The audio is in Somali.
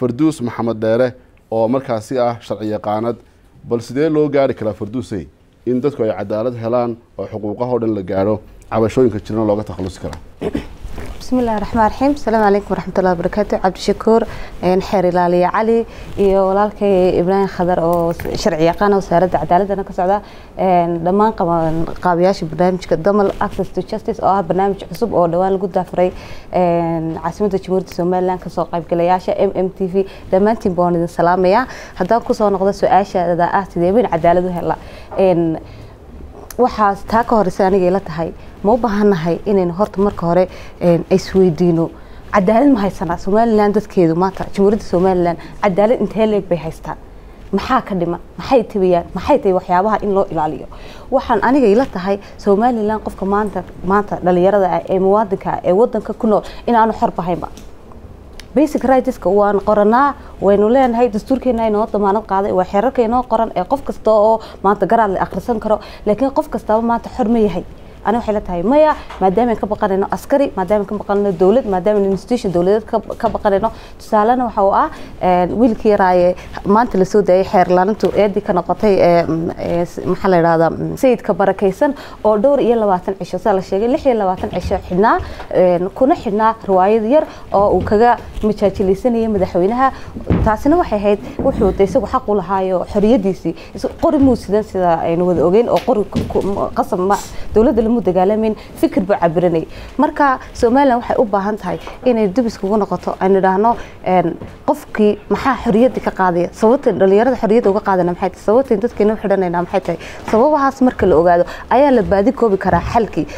farduus maxamed dheere oo markaasi ah sharci yaqaanad bal sidee loo gaari karaa farduusey in dadku ay cadaalad helaan oo xuquuqahoo dhan la gaadho cabashooyinka jirana looga takhalusi karaa بسم الله الرحمن الرحيم السلام عليكم ورحمة الله وبركاته عبد الشكور xeer ilaaliye cali iyo walaalkay ibraahim khadar oo sharci yaqaana wasaaradda cadaaladana ka socda dhammaan qaabiyaasha barnaamijka damal access to justice oo ah barnaamij cusub oo dhowaan lagu daafuray caasimadda jamhuuriyadda somaliland kasoo qaybgalayaasha m m t v dhammaantiin baan idin salaamaya haddaan kusoo noqdo su-aashaada ah sidee weyn cadaalad u hela waxaas taa ka horeysa aniga ila tahay ma u baahannahay inaynu horta marka hore isweydiino cadaalad ma haysanaa? Somalilan dadkeedu maanta jamhuuriyadda somalilan cadaalad intee leeg bay haystaan? Maxaa ka dhiman maxay tabiyaan maxay tahay waxyaabaha in loo ilaaliyo? Waxaan aniga ila tahay somalilan qofka maanta maanta dhalinyarada ah ee muwaadinka ah ee wadanka ku nool inaanu xor basic rightska waan qoranaa waynu leenahay dastuurkeena inoo damaanad qaaday waa xeerarka inoo qoran ee qof kasta oo maanta garaad la akhrisan karo laakiin qof kastaba maanta xor ma yahay ani waxay la tahay maya maadaama ka baqanayno askari maadaama ka baqanayno dowlad maadaama institution dowladeed ka baqanayno. Tusaalena waxa uu ah wiilkii yaraaye maanta la soo daayay xeer laanintu eedii ka noqotay maxaa la yidhahdaa sayidka barakaysan oo dhowr iyo labaatan cisho saa la sheegay lix iyo labaatan cisho xidhnaa kuna xidhnaa riwaayad yar oo uu kaga majaajilaysanayay madaxweynaha. Taasina waxay ahayd wuxuu de isagu xaq u lahaayo xoriyadiisii qori muu sidan sida aynu wada ogeyn oo qori qasab ma dowladda lama dagaalamin fikir buu cabiranayay marka somalilan waxay u baahan tahay inay dib iskugu noqoto aynu idhaahno qofkii maxaa xoriyadda ka qaadaya? Sababta dhalinyarada xoriyadda uga qaadana maxay tahay? Sababta dadkeena u xidhanayna maxay tahay? Sababahaas marka la ogaado ayaa la baadi koobi karaa xalkii